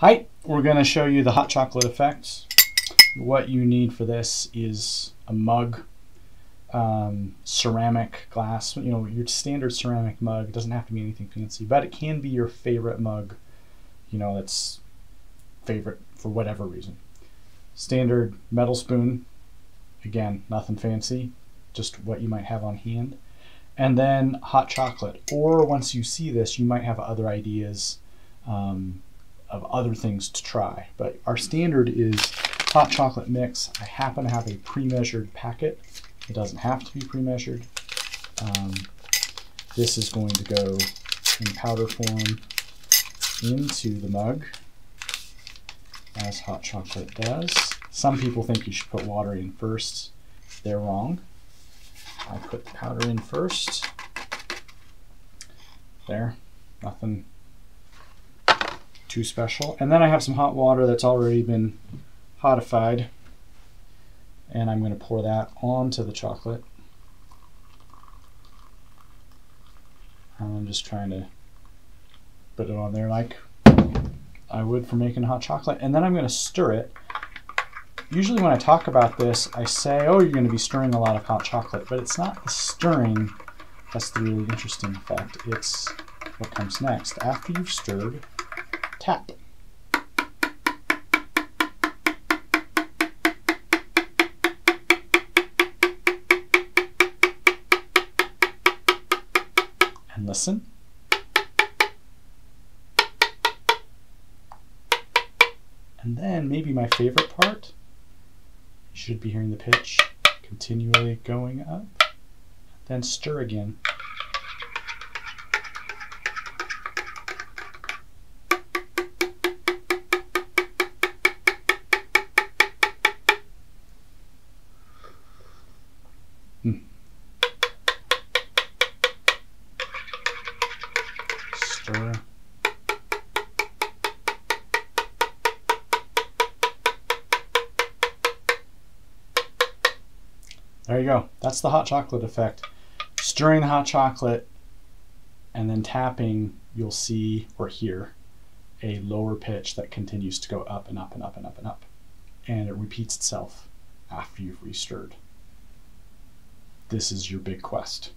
Hi, we're going to show you the hot chocolate effect. What you need for this is a mug, um, ceramic glass, you know, your standard ceramic mug. It doesn't have to be anything fancy, but it can be your favorite mug, you know, that's favorite for whatever reason. Standard metal spoon, again, nothing fancy, just what you might have on hand. And then hot chocolate, or once you see this, you might have other ideas. Um, of other things to try. But our standard is hot chocolate mix. I happen to have a pre-measured packet. It doesn't have to be pre-measured. Um, this is going to go in powder form into the mug as hot chocolate does. Some people think you should put water in first. They're wrong. I put the powder in first. There, nothing too special. And then I have some hot water that's already been hotified. And I'm going to pour that onto the chocolate. And I'm just trying to put it on there like I would for making hot chocolate. And then I'm going to stir it. Usually when I talk about this, I say, oh, you're going to be stirring a lot of hot chocolate. But it's not the stirring that's the really interesting effect. It's what comes next. After you've stirred, tap. And listen. And then maybe my favorite part, you should be hearing the pitch continually going up. Then stir again. Stir. There you go. That's the hot chocolate effect. Stirring the hot chocolate and then tapping, you'll see or hear a lower pitch that continues to go up and up and up and up and up. And it repeats itself after you've restirred this is your big quest.